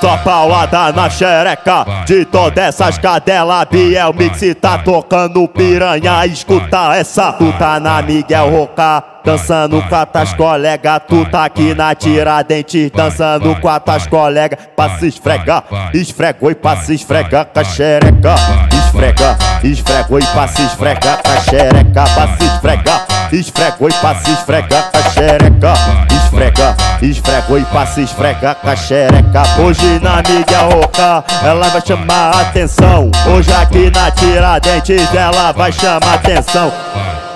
Só pauada na xereca de todas essas cadelas. Biel Mix tá tocando piranha. Escuta essa, tu tá na Miguel Roca. Dançando com as tuas colegas, tu tá aqui na Tiradentes Dançando com as tuas colegas, pra se esfregar Esfregou e pra se esfregar com a xereca Esfrega, esfregou e pra se esfregar com a xereca Pra se esfregar, esfregou e pra se esfregar com a xereca Esfrega, esfregou e pra se esfregar com a xereca. Hoje na Miguel Roca, ela vai chamar atenção. Hoje aqui na Tiradentes, ela vai chamar atenção.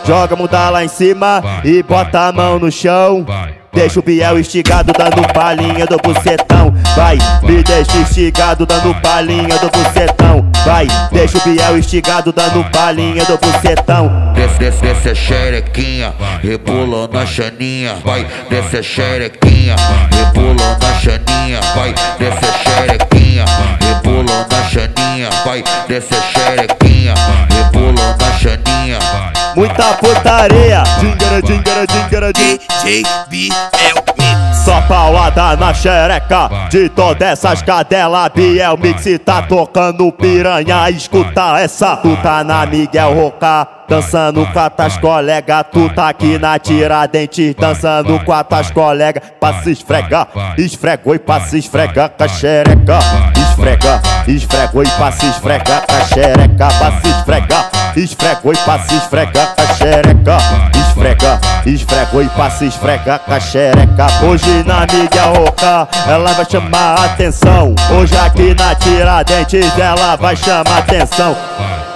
Joga muda lá em cima e bota a mão no chão. Deixa o Biel esticado dando palhinha do bucetão. Vai, me deixa esticado dando palhinha do bucetão. Vai, deixa o Biel esticado dando palhinha do bucetão. Desce, desce, desce a xerequinha, repula na chaninha. Vai, desce a xerequinha, repula na chaninha. Vai, desce a xerequinha, Muita putaria, dingara, dingara, dingara, DJ Biel Mix. Só pauada na xereca. De todas essas cadelas. Biel Mix tá tocando piranha. Escuta essa, tu tá na Miguel Roca. Dançando com as tuas colegas, tu tá aqui na Tiradentes. Dançando com as tuas colegas, pra se esfregar Esfregou e pra se esfregar com a xereca. Esfrega, esfregou e pra se esfregar com a xereca. Pra se esfregar, esfregou e pra se esfregar com a xereca Esfrega, esfregou e pra se esfregar com a xereca Hoje na Miguel Roca, ela vai chamar atenção Hoje aqui na Tiradentes, ela vai chamar atenção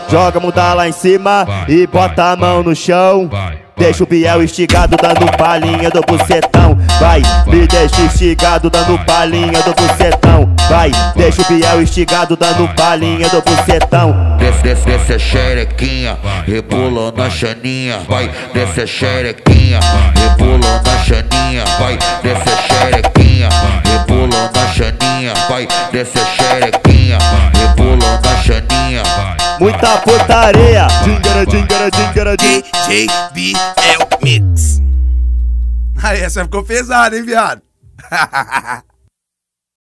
Joga muda lá em cima e bota a mão no chão. Deixa o Biel esticado dando palhinha do bucetão. Vai, me deixa esticado dando palhinha do bucetão. Vai, deixa o Biel esticado dando palhinha do bucetão. Desce, desce, desce a xerequinha, repula na chaninha. Vai, desce a xerequinha, repula na chaninha. Vai, desce a xerequinha, repula na chaninha. Vai, desce a xerequinha, repula na chaninha. Muita putaria, dingara, dingara, dingara, DJ Biel Mix. Aí, essa ficou pesada, hein, viado?